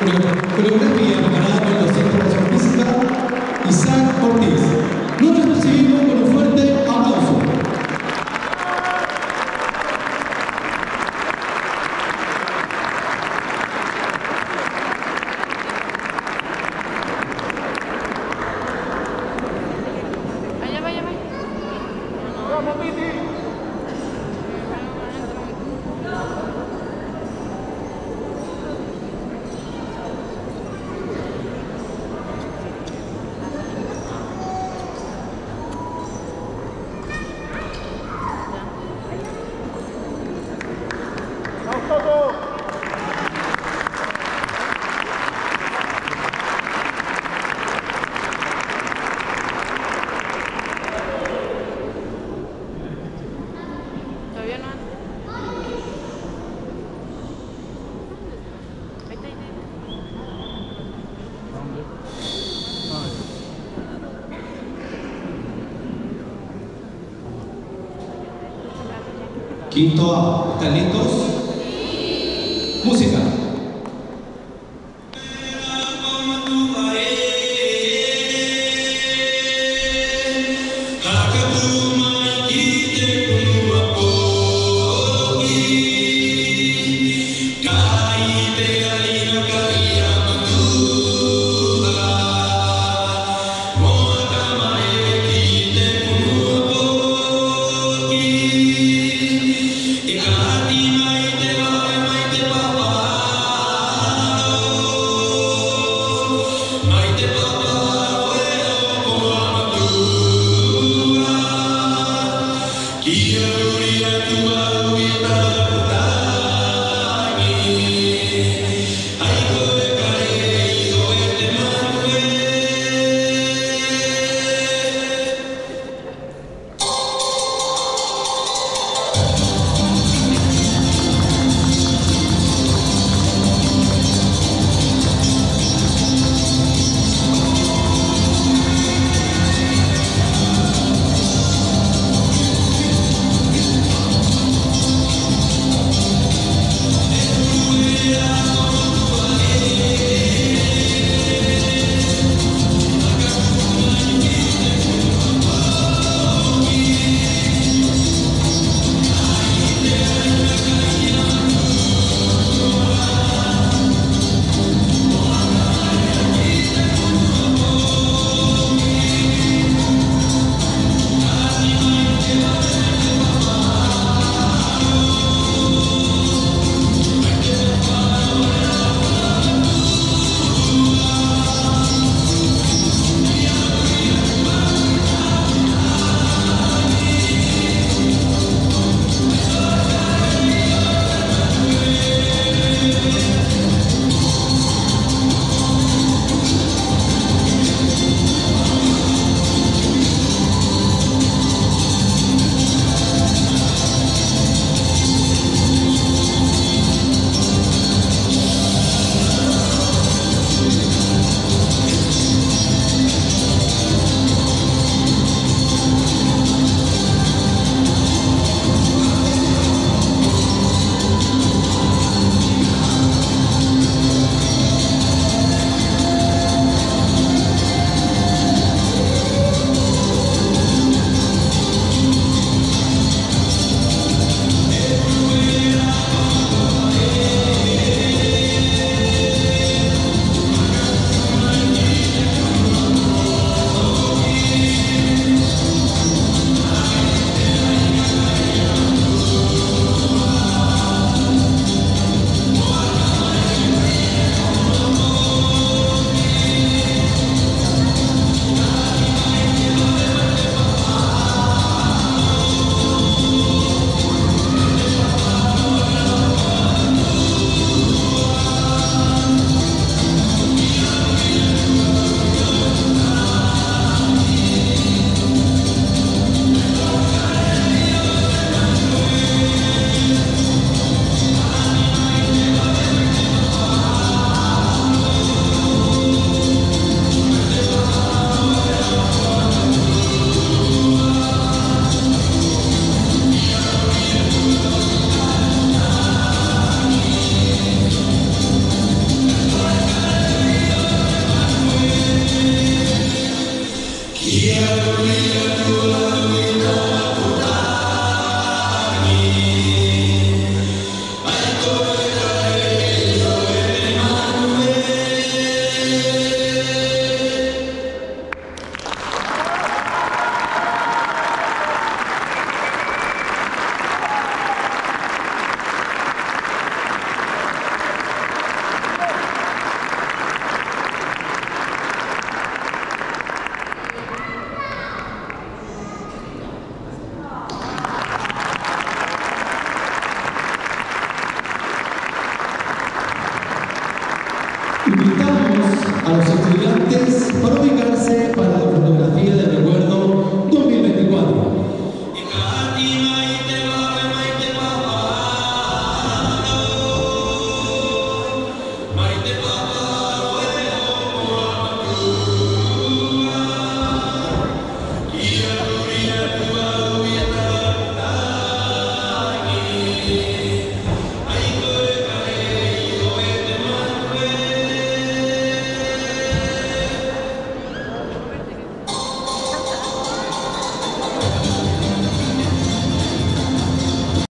Coreografía preparada por el docente de física, Isaac Ortiz. Nosotros recibimos con un fuerte aplauso. Allá va, allá va. Quinto A. ¿Están listos? Música.